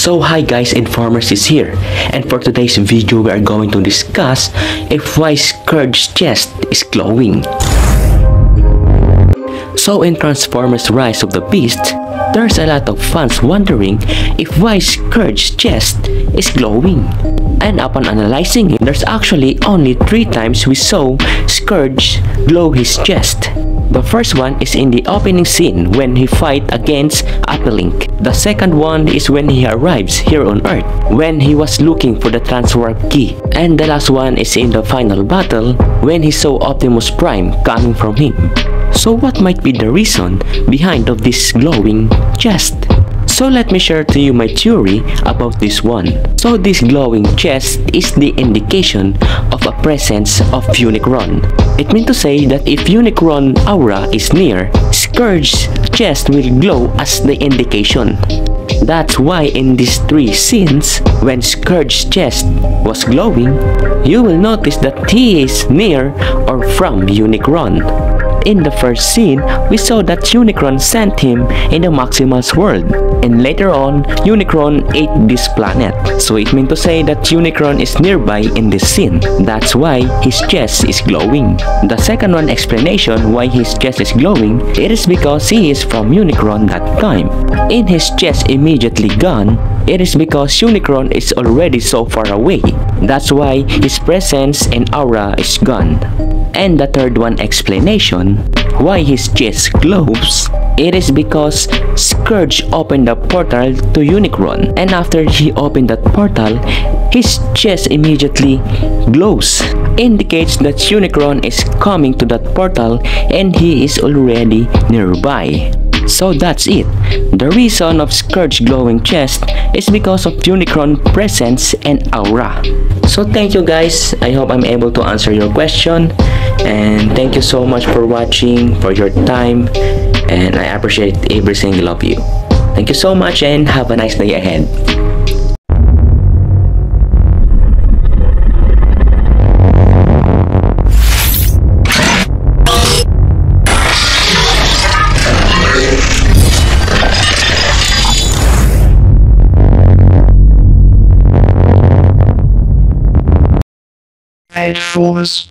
So hi guys, Edformers is here and for today's video we are going to discuss if why Scourge's chest is glowing. So in Transformers Rise of the Beast, there's a lot of fans wondering if why Scourge's chest is glowing. And upon analyzing it, there's actually only 3 times we saw Scourge glow his chest. The first one is in the opening scene when he fight against Apelinq. The second one is when he arrives here on Earth, when he was looking for the transwarp key. And the last one is in the final battle when he saw Optimus Prime coming from him. So what might be the reason behind of this glowing chest? So let me share to you my theory about this one. So this glowing chest is the indication of a presence of Unicron. It means to say that if Unicron aura is near, Scourge's chest will glow as the indication. That's why in these three scenes, when Scourge's chest was glowing, you will notice that he is near or from Unicron. In the first scene, we saw that Unicron sent him in the Maximus world, and later on, Unicron ate this planet. So it means to say that Unicron is nearby in this scene. That's why his chest is glowing. The second one explanation why his chest is glowing, it is because he is from Unicron that time. In his chest immediately gone, it is because Unicron is already so far away. That's why his presence and aura is gone. And the third one explanation why his chest glows it is because Scourge opened the portal to Unicron and after he opened that portal his chest immediately glows indicates that Unicron is coming to that portal and he is already nearby. So that's it. The reason of Scourge glowing chest is because of Unicron presence and aura. So thank you guys. I hope I'm able to answer your question. And thank you so much for watching, for your time. And I appreciate every single of you. Thank you so much and have a nice day ahead. Transformers.